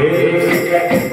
Sakire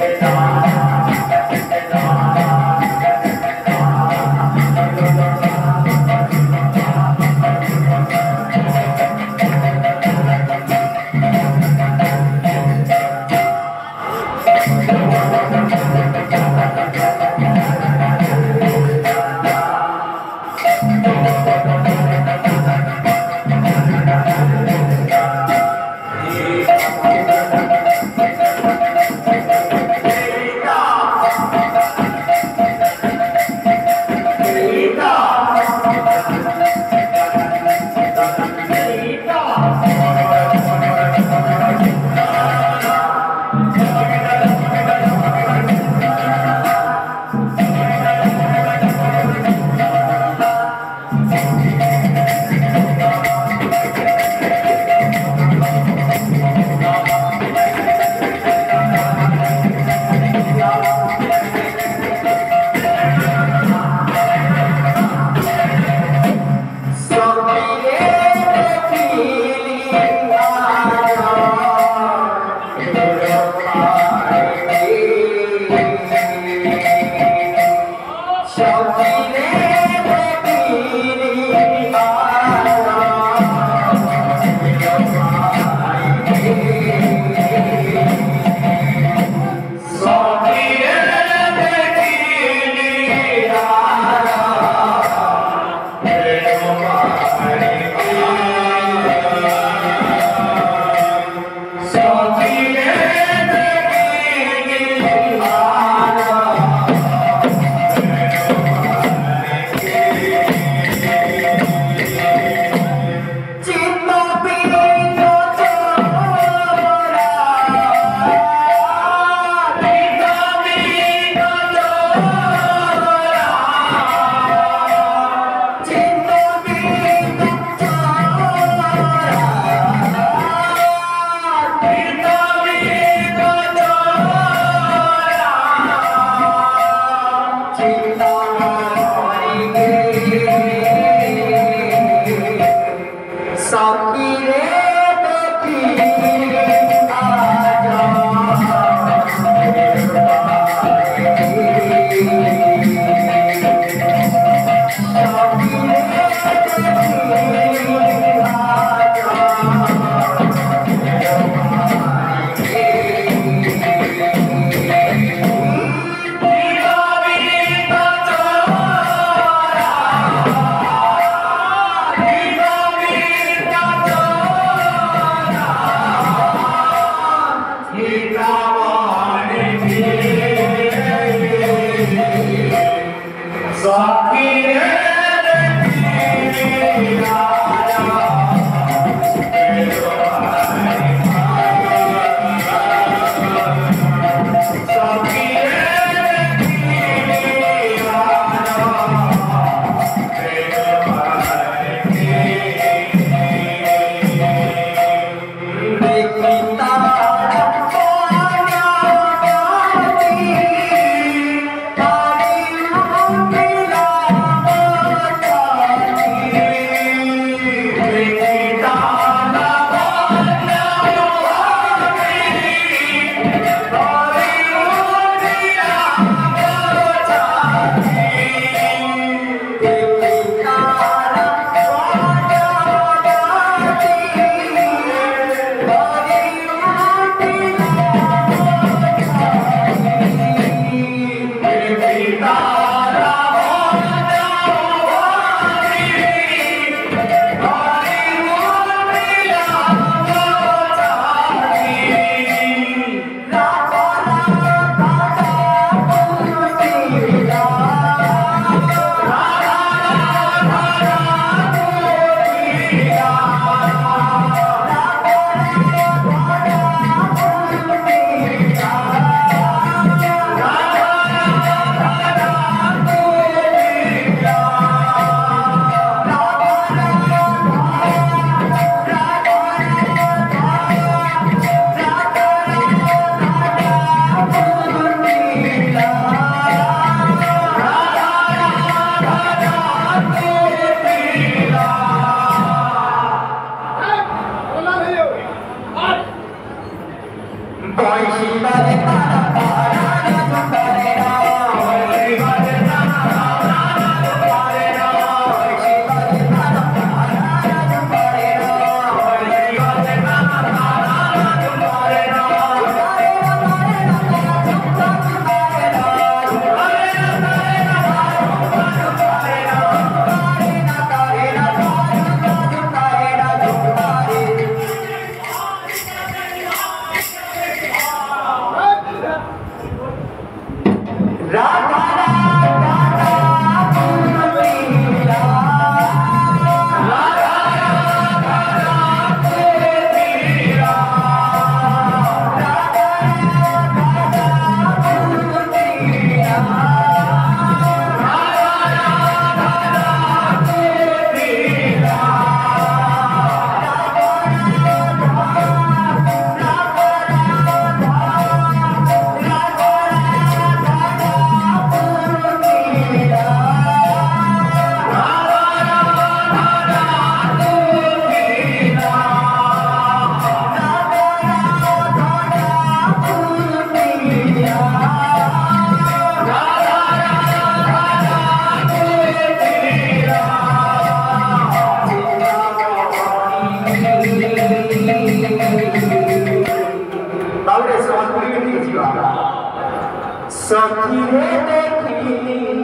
সখিরে দেখি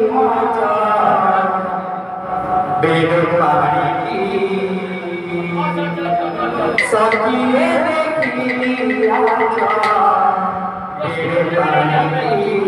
মজা বেদপাড়ি সখিরে দেখি মজা বেদপাড়ি